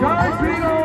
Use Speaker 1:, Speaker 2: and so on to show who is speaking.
Speaker 1: Charge Bingo!